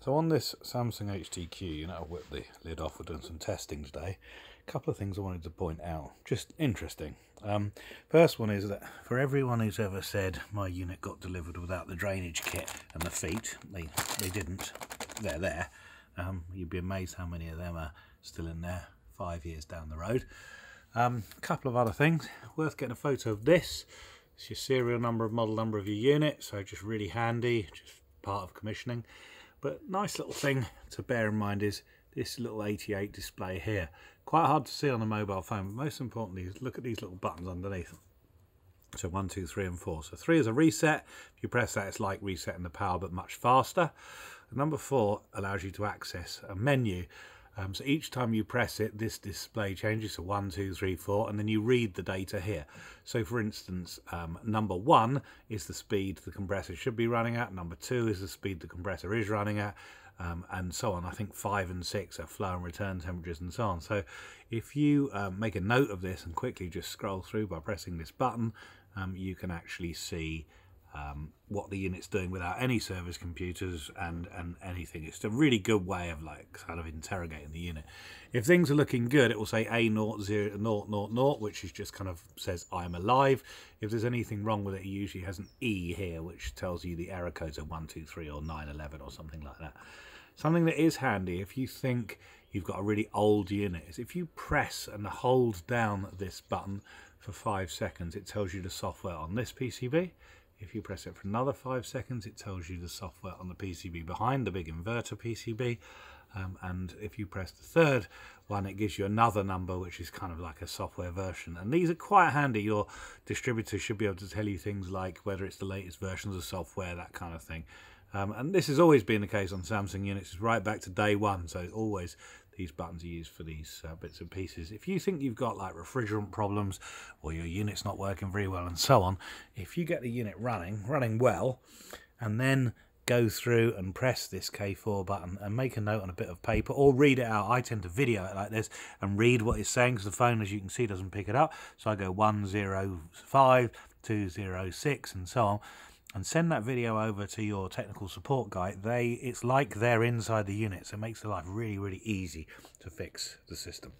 So on this Samsung HTQ, you know, I'll whip the lid off. We're doing some testing today. A couple of things I wanted to point out, just interesting. Um, first one is that for everyone who's ever said my unit got delivered without the drainage kit and the feet, they they didn't. They're there. Um, you'd be amazed how many of them are still in there five years down the road. A um, couple of other things. Worth getting a photo of this. It's your serial number, of model number of your unit, so just really handy, just part of commissioning. But nice little thing to bear in mind is this little 88 display here. Quite hard to see on a mobile phone, but most importantly is look at these little buttons underneath. So one, two, three, and four. So three is a reset. If you press that, it's like resetting the power, but much faster. number four allows you to access a menu. Um, so each time you press it, this display changes to one, two, three, four, and then you read the data here. So for instance, um, number one is the speed the compressor should be running at. Number two is the speed the compressor is running at. Um, and so on. I think five and six are flow and return temperatures and so on. So if you um, make a note of this and quickly just scroll through by pressing this button, um, you can actually see um, what the unit's doing without any service computers and, and anything. It's a really good way of like kind of interrogating the unit. If things are looking good, it will say A naught zero naught naught naught, which is just kind of says I'm alive. If there's anything wrong with it, it usually has an E here, which tells you the error codes are one two three or nine eleven or something like that. Something that is handy if you think you've got a really old unit is if you press and hold down this button for five seconds, it tells you the software on this PCB if you press it for another five seconds, it tells you the software on the PCB behind the big inverter PCB. Um, and if you press the third one, it gives you another number, which is kind of like a software version. And these are quite handy. Your distributor should be able to tell you things like whether it's the latest versions of software, that kind of thing. Um, and this has always been the case on Samsung units, right back to day one. So it's always these buttons are used for these uh, bits and pieces. If you think you've got like refrigerant problems or your unit's not working very well and so on, if you get the unit running, running well, and then go through and press this K4 button and make a note on a bit of paper or read it out. I tend to video it like this and read what it's saying because the phone, as you can see, doesn't pick it up. So I go 105, 206 and so on and send that video over to your technical support guy. They it's like they're inside the unit so it makes the life really really easy to fix the system